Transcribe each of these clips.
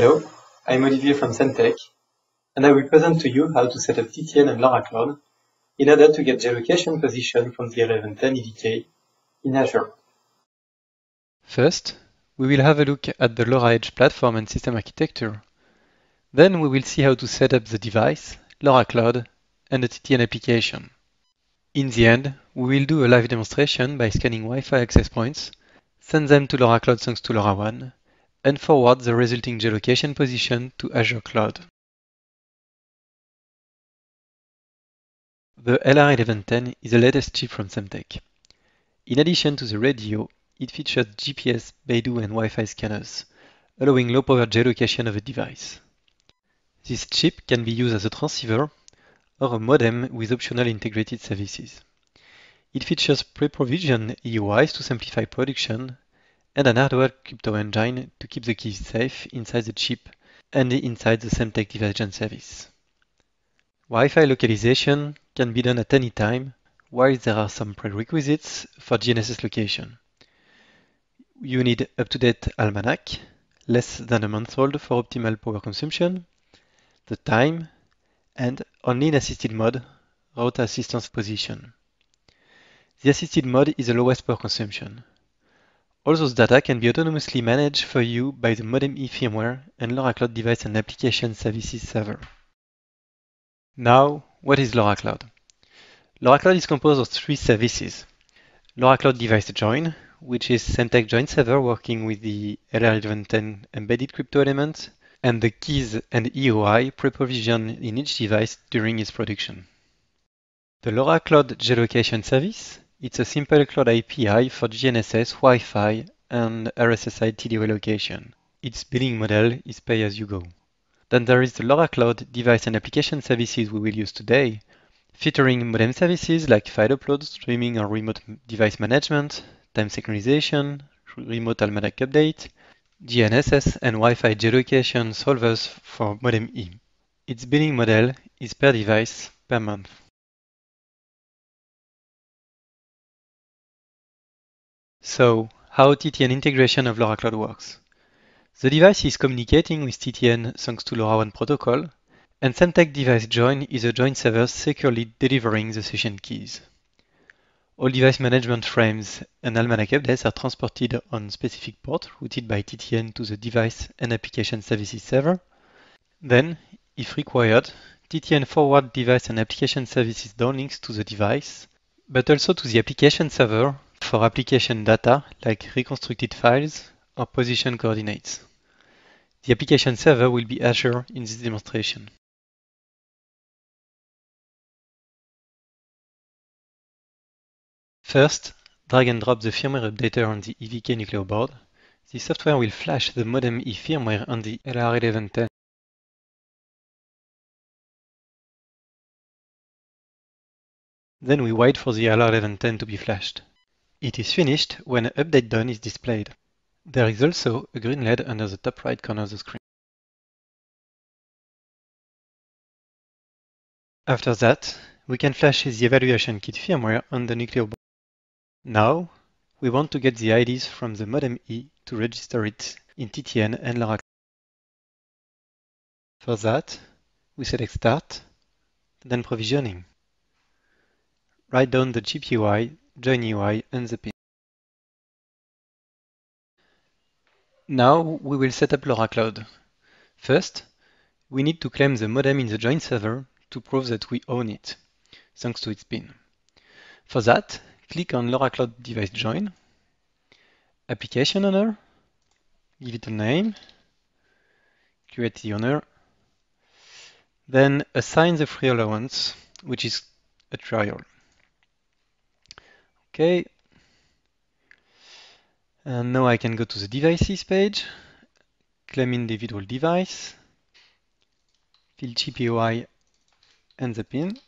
Hello, I'm Olivier from Semtech, and I will present to you how to set up TTN and LoRa Cloud in order to get geolocation position from the 1110 EVK in Azure. First, we will have a look at the LoRa Edge platform and system architecture. Then we will see how to set up the device, LoRa Cloud, and the TTN application. In the end, we will do a live demonstration by scanning Wi-Fi access points, send them to LoRa Cloud thanks to LoRaWAN, and forward the resulting geolocation position to Azure Cloud. The LR1110 is the latest chip from Semtech. In addition to the radio, it features GPS, Beidou and Wi-Fi scanners, allowing low-power geolocation of a device. This chip can be used as a transceiver or a modem with optional integrated services. It features pre-provisioned EUIs to simplify production and an hardware crypto engine to keep the keys safe inside the chip and inside the Semtech gen service. Wi-Fi localization can be done at any time, while there are some prerequisites for GNSS location. You need up-to-date almanac, less than a month old for optimal power consumption, the time, and only in assisted mode, route assistance position. The assisted mode is the lowest power consumption. All those data can be autonomously managed for you by the Modem firmware and LoRa Cloud Device and Application Services server. Now, what is LoRa Cloud? LoRa Cloud is composed of three services. LoRa Cloud Device Join, which is Semtech Join server working with the LR1110 embedded crypto element, and the keys and EUI pre-provisioned in each device during its production. The LoRa Cloud Geolocation Service it's a simple cloud API for GNSS, Wi-Fi, and RSSI TDO location. Its billing model is pay-as-you-go. Then there is the LoRa Cloud device and application services we will use today, featuring modem services like file upload, streaming or remote device management, time synchronization, remote almanac update, GNSS and Wi-Fi geolocation solvers for modem E. Its billing model is per device per month. So, how TTN integration of LoRa Cloud works. The device is communicating with TTN thanks to LoRaWAN protocol, and Semtech Device Join is a join server securely delivering the session keys. All device management frames and almanac updates are transported on specific port routed by TTN to the device and application services server. Then, if required, TTN forward device and application services downlinks to the device, but also to the application server for application data like reconstructed files or position coordinates. The application server will be Azure in this demonstration. First, drag and drop the firmware updater on the EVK Nucleo board. The software will flash the modem E firmware on the LR1110 Then we wait for the LR1110 to be flashed. It is finished when Update Done is displayed. There is also a green LED under the top right corner of the screen. After that, we can flash the evaluation kit firmware on the Nucleo board. Now, we want to get the IDs from the modem E to register it in TTN and LoRa. For that, we select Start, then Provisioning. Write down the chip Join EUI and the pin. Now we will set up LoRa Cloud. First, we need to claim the modem in the join server to prove that we own it, thanks to its pin. For that, click on LoRa Cloud Device Join, Application Owner, give it a name, create the owner, then assign the free allowance, which is a trial. Okay. And now I can go to the devices page, claim individual device, fill chip EUI and the pin.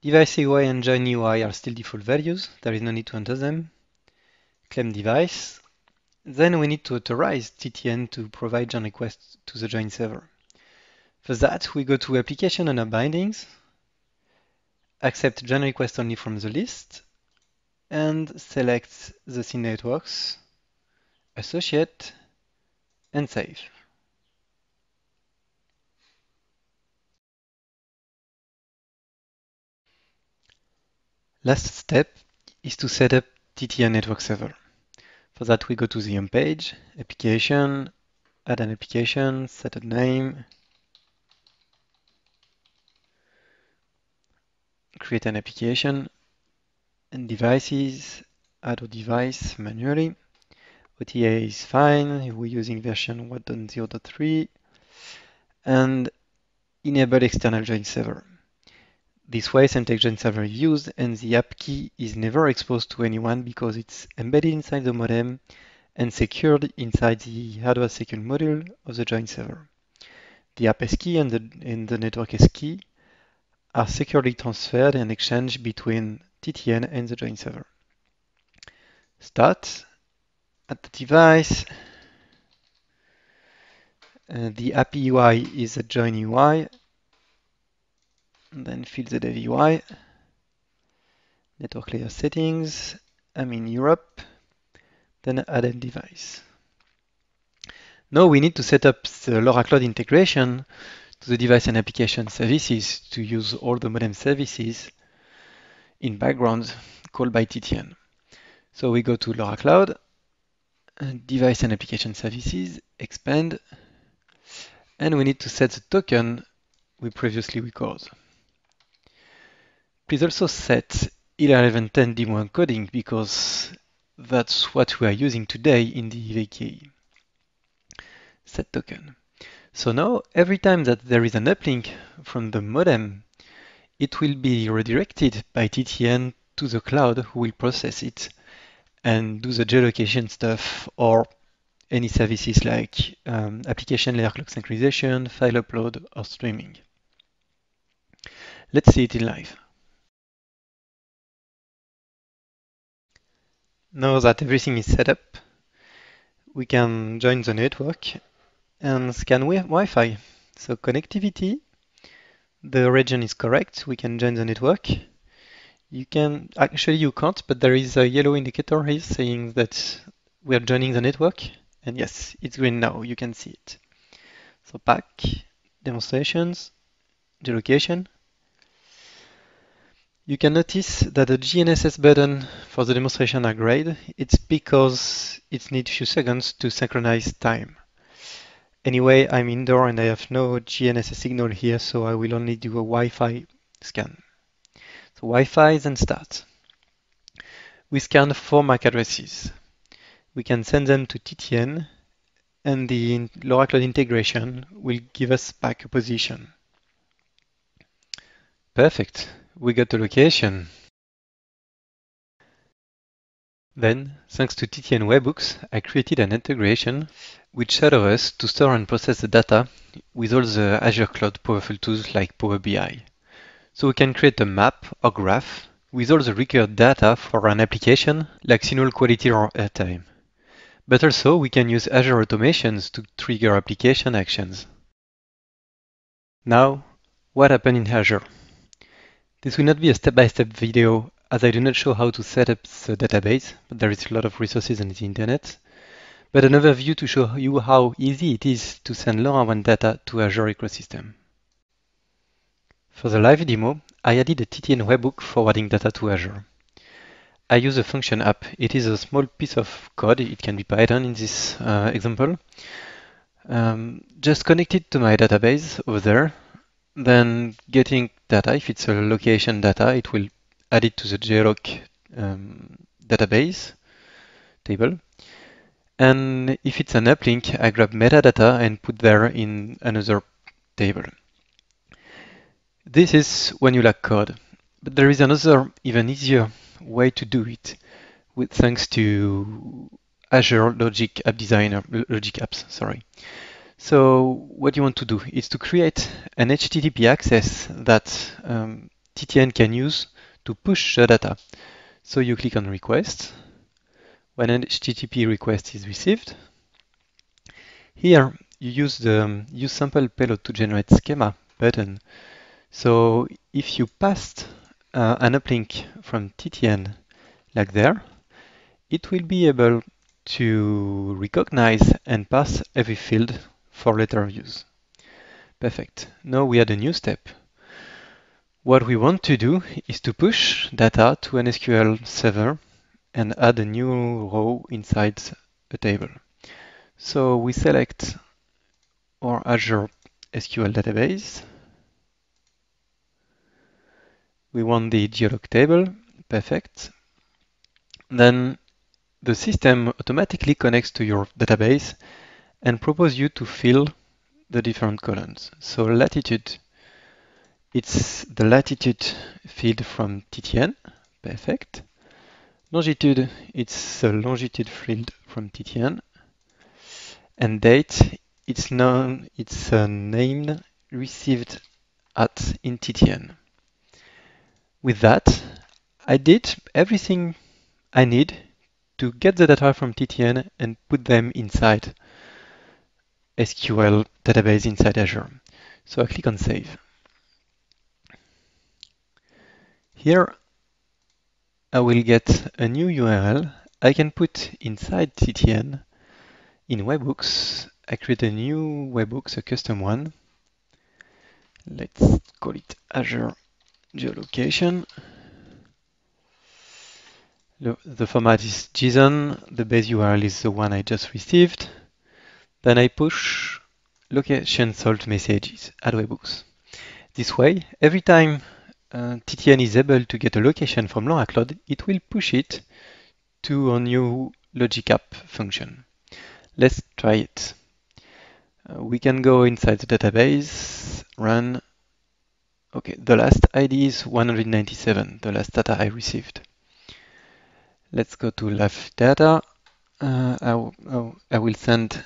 Device EUI and join EUI are still default values. There is no need to enter them. Claim device. Then we need to authorize TTN to provide join requests to the join server. For that, we go to Application Owner Bindings, accept join request only from the list, and select the C networks, associate, and save. Last step is to set up TTN network server. For that we go to the home page, application, add an application, set a name, create an application, and devices, add a device manually. OTA is fine, we're using version 1.0.3, and enable external join server. This way, Semtech join server is used and the app key is never exposed to anyone because it's embedded inside the modem and secured inside the hardware secure module of the join server. The app key and the, and the network key are securely transferred and exchanged between TTN and the join server. Start at the device. Uh, the API UI is a join EUI then fill the dev EUI, network layer settings, I'm in Europe, then add a device. Now we need to set up the LoRa Cloud integration to the device and application services to use all the modem services in background called by TTN. So we go to LoRa Cloud, device and application services, expand, and we need to set the token we previously recorded. Please also set 1110 demo encoding because that's what we are using today in the EVK set token. So now every time that there is an uplink from the modem, it will be redirected by TTN to the cloud who will process it and do the geolocation stuff or any services like um, application layer clock synchronization, file upload, or streaming. Let's see it in live. Now that everything is set up, we can join the network and scan Wi-Fi. So connectivity, the region is correct. We can join the network. You can, actually you can't, but there is a yellow indicator here saying that we are joining the network. And yes, it's green now, you can see it. So back, demonstrations, geolocation, you can notice that the GNSS button for the demonstration are gray. It's because it needs a few seconds to synchronize time. Anyway, I'm indoor and I have no GNSS signal here, so I will only do a Wi-Fi scan. So Wi-Fi then start. We scan four MAC addresses. We can send them to TTN and the LoRa Cloud integration will give us back a position. Perfect we got the location. Then, thanks to TTN Webhooks, I created an integration which allows us to store and process the data with all the Azure Cloud powerful tools like Power BI. So we can create a map or graph with all the required data for an application like signal quality or airtime. But also we can use Azure automations to trigger application actions. Now, what happened in Azure? This will not be a step-by-step -step video as I do not show how to set up the database, but there is a lot of resources on the internet, but another view to show you how easy it is to send LoRaWAN data to Azure ecosystem. For the live demo, I added a TTN webhook forwarding data to Azure. I use a function app. It is a small piece of code. It can be Python in this uh, example. Um, just connect it to my database over there then getting data, if it's a location data, it will add it to the JLoc um, database table. And if it's an uplink, I grab metadata and put there in another table. This is when you lack code. But there is another even easier way to do it with thanks to Azure Logic App Designer, Logic Apps, sorry. So what you want to do is to create an HTTP access that um, TTN can use to push the data. So you click on request. When an HTTP request is received, here you use the use sample payload to generate schema button. So if you passed uh, an uplink from TTN like there, it will be able to recognize and pass every field for later use. Perfect. Now we add a new step. What we want to do is to push data to an SQL server and add a new row inside a table. So we select our Azure SQL database. We want the geolog table, perfect. Then the system automatically connects to your database and propose you to fill the different columns. So latitude, it's the latitude field from TTN, perfect. Longitude, it's the longitude field from TTN. And date, it's known, it's uh, a name received at in TTN. With that, I did everything I need to get the data from TTN and put them inside SQL database inside Azure. So I click on Save. Here, I will get a new URL I can put inside TTN in webhooks. I create a new webhooks, a custom one. Let's call it Azure Geolocation. The, the format is JSON. The base URL is the one I just received. Then I push location solved messages at webhooks. This way, every time uh, TTN is able to get a location from LoRa Cloud, it will push it to a new logic app function. Let's try it. Uh, we can go inside the database, run. Okay, the last ID is 197, the last data I received. Let's go to live data. Uh, I, I will send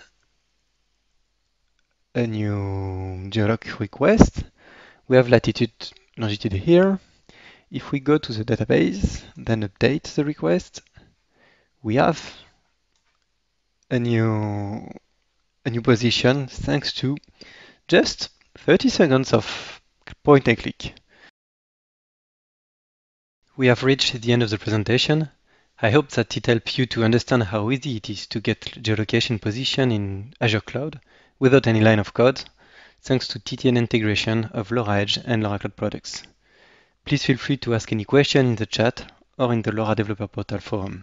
a new geolog request. We have latitude, here. If we go to the database, then update the request, we have a new a new position thanks to just 30 seconds of point and click. We have reached the end of the presentation. I hope that it helped you to understand how easy it is to get geolocation position in Azure Cloud without any line of code, thanks to TTN integration of LoRa Edge and LoRa Cloud products. Please feel free to ask any question in the chat or in the LoRa Developer Portal forum.